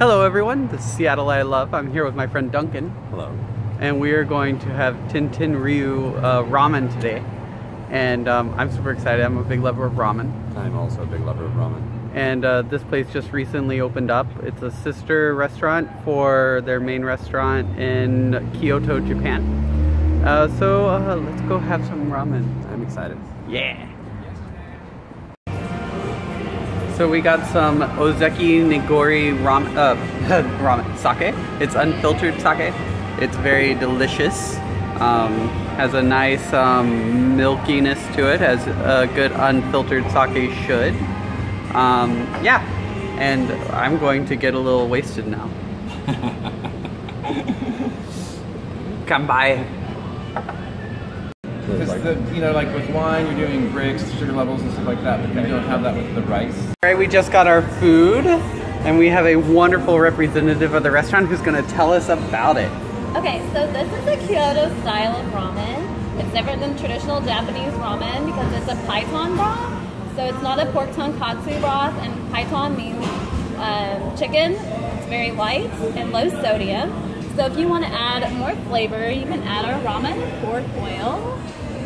Hello everyone, this is Seattle I Love. I'm here with my friend Duncan. Hello. And we are going to have Tentenyu uh, ramen today. And um, I'm super excited. I'm a big lover of ramen. I'm also a big lover of ramen. And uh, this place just recently opened up. It's a sister restaurant for their main restaurant in Kyoto, Japan. Uh, so uh, let's go have some ramen. I'm excited. Yeah. So we got some Ozeki Nigori ramen, uh, ramen sake. It's unfiltered sake. It's very delicious. Um, has a nice um, milkiness to it, as a good unfiltered sake should. Um, yeah, and I'm going to get a little wasted now. Come by. Because the, you know, like with wine, you're doing Brix, sugar levels, and stuff like that, but you don't have that with the rice. All right, we just got our food, and we have a wonderful representative of the restaurant who's going to tell us about it. Okay, so this is a Kyoto style of ramen. It's different than traditional Japanese ramen because it's a paitan broth. So it's not a pork tonkatsu broth, and paitan means um, chicken. It's very light and low sodium. So if you want to add more flavor, you can add our ramen pork oil.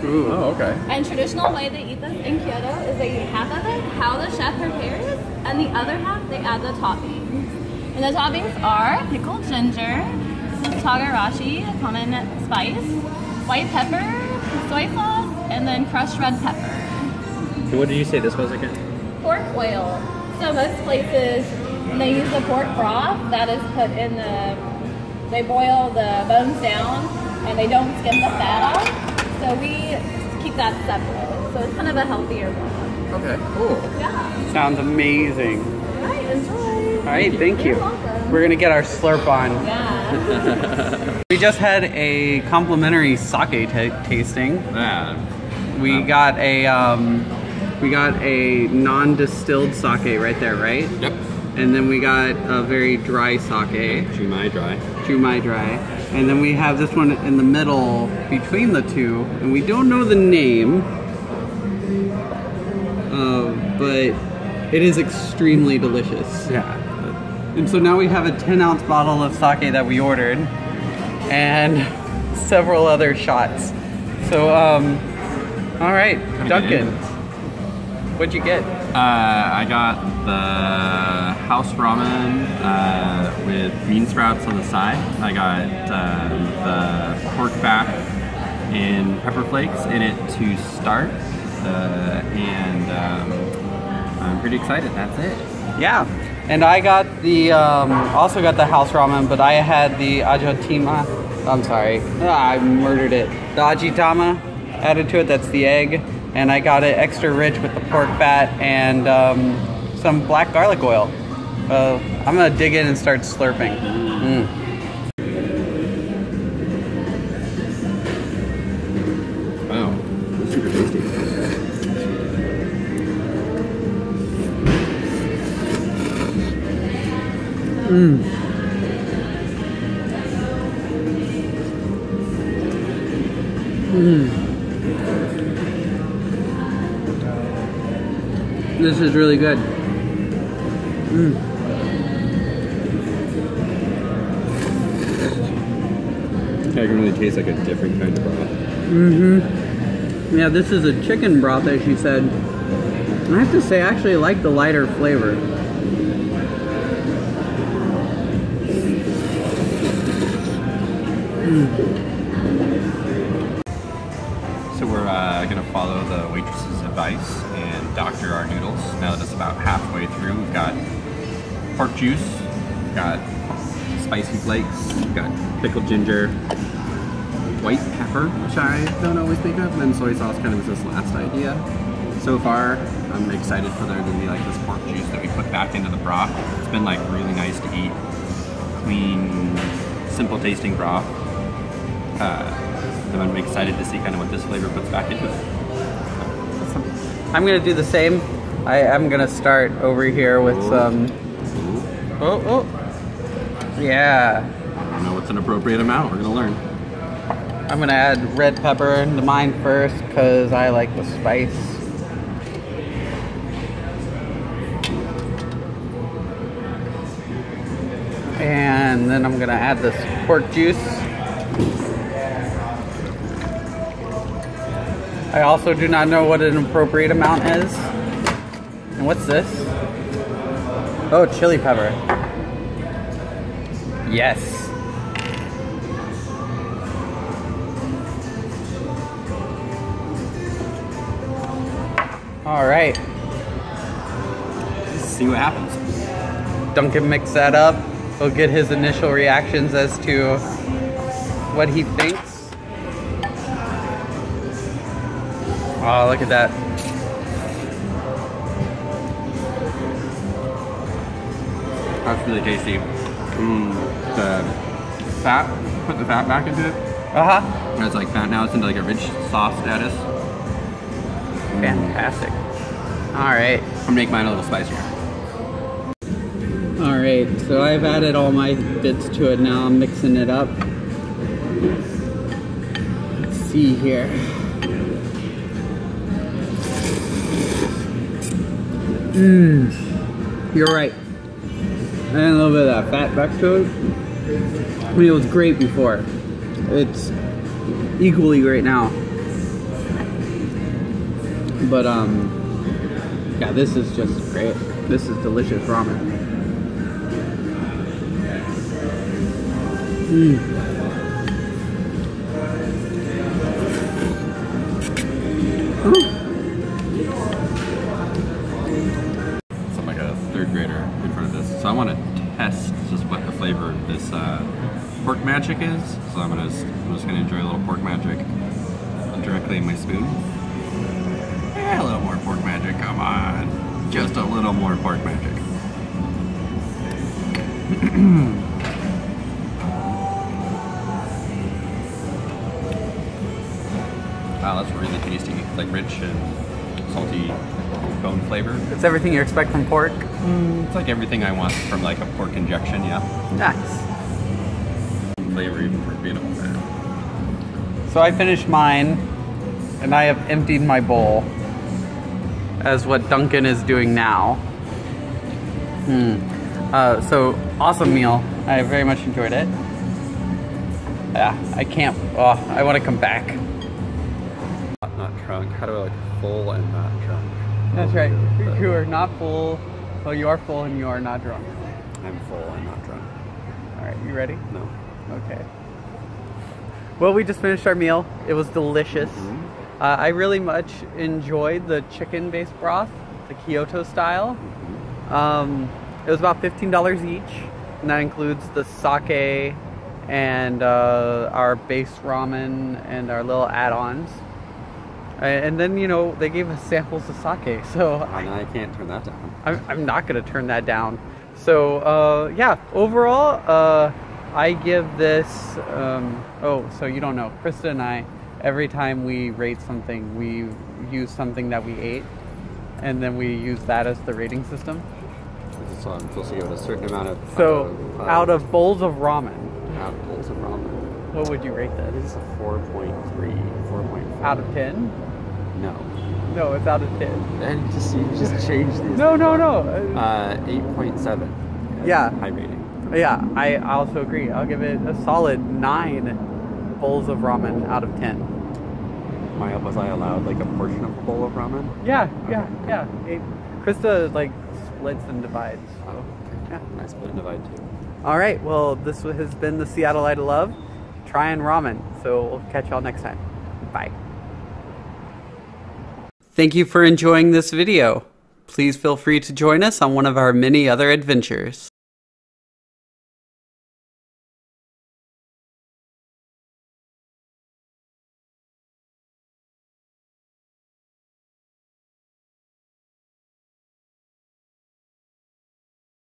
Ooh. Oh, okay. And traditional way they eat this in Kyoto is they eat half of it how the chef prepares, and the other half they add the toppings. And the toppings are pickled ginger, this is togarashi, a common spice, white pepper, soy sauce, and then crushed red pepper. What did you say this was again? Pork oil. So most places they use the pork broth that is put in the. They boil the bones down and they don't skim the fat off. So we keep that separate. So it's kind of a healthier broth. Okay, cool. Yeah. Sounds amazing. All right, enjoy. All right, thank you. You're welcome. We're gonna get our slurp on. Yeah. We just had a complimentary sake ta tasting. Yeah. We Um, got a um, we got a non-distilled sake right there, right? Yep. And then we got a very dry sake, Junmai dry. Junmai dry. And then we have this one in the middle between the two, and we don't know the name, uh, but it is extremely delicious. Yeah. And so now we have a 10 ounce bottle of sake that we ordered and several other shots. So, um, all right, Duncan, what'd you get? Uh, I got the house ramen uh, with bean sprouts on the side. I got um, the pork back and pepper flakes in it to start. Uh, and um, I'm pretty excited. That's it. Yeah, and I got the, um, also got the house ramen, but I had the ajatima, I'm sorry, ah, I murdered it. The ajitama added to it, that's the egg. And I got it extra rich with the pork fat and um, some black garlic oil. Uh, I'm gonna dig in and start slurping. Mm. Wow. That's This is really good. I can really taste like a different kind of broth. Mm-hmm. Yeah, this is a chicken broth, as you said. And I have to say, I actually like the lighter flavor. So we're uh, gonna follow the waitress's advice and doctor our noodles. Now that it's about halfway through, we've got pork juice, we've got spicy flakes, we've got pickled ginger, white pepper, which I don't always think of, and then soy sauce kind of is this last idea. So far, I'm excited for there to be like this pork juice that we put back into the broth. It's been like really nice to eat clean, simple tasting broth. Uh, and I'm excited to see kind of what this flavor puts back into it. I'm gonna do the same. I, I'm gonna start over here with oh. some. Oh, oh. Yeah. I don't know what's an appropriate amount. We're gonna learn. I'm gonna add red pepper into mine first because I like the spice. And then I'm gonna add this pork juice. I also do not know what an appropriate amount is. And what's this? Oh, chili pepper. Yes. All right. Let's see what happens. Duncan mix that up. We'll get his initial reactions as to what he thinks. Oh, look at that. That's really tasty. Mmm, the fat, put the fat back into it. Uh huh. It's like fat now, it's into like a rich sauce status. Fantastic. All right. I'm gonna make mine a little spicier. All right. So I've added all my bits to it now. I'm mixing it up. Let's see here. Mmm. You're right. And a little bit of that fat back to it. I mean, it was great before. It's equally great now. But um, yeah, this is just great. This is delicious ramen. Mm. I'm just- gonna enjoy a little pork magic directly in my spoon. Yeah, a little more pork magic, come on. Just a little more pork magic. Wow, that's really tasty. Like rich and salty bone flavor. It's everything you expect from pork. Mm, it's like everything I want from like a pork injection, yeah. Nice. Flavor even for beautiful man. So I finished mine, and I have emptied my bowl, as what Duncan is doing now. Hmm. Uh, so awesome meal. I very much enjoyed it. Yeah, I can't. Oh, I want to come back. Not, not drunk. How do I like full and not drunk? That's right. You are not full. Well, you are full and you are not drunk. I'm full and not drunk. All right, you ready? No. Okay. Well, we just finished our meal. It was delicious. Mm-hmm. Uh, I really much enjoyed the chicken-based broth, the Kyoto style. Mm-hmm. Um, it was about fifteen dollars each, and that includes the sake and uh, our base ramen and our little add-ons. And then you know they gave us samples of sake, so And I can't turn that down. I'm, I'm not going to turn that down. So, uh, yeah, overall, uh, I give this. Um, oh, so you don't know. Krista and I, every time we rate something, we use something that we ate, and then we use that as the rating system. So I'm supposed to give it a certain amount of. So, of, uh, out of bowls of ramen, out of bowls of ramen. what would you rate This this? is a 4.3, 4.4. Out of 10? No. No, it's out of 10. And just you just change these. No, no, no. Uh, 8.7. Yeah. High rating. Yeah, I also agree. I'll give it a solid 9 bowls of ramen out of 10. My, was I allowed like a portion of a bowl of ramen? Yeah, yeah, yeah. It, Krista like splits and divides. So, oh. yeah. I split and divide too. All right. Well, this has been the Seattleite of Love, trying ramen. So we'll catch y'all next time. Bye. Thank you for enjoying this video. Please feel free to join us on one of our many other adventures.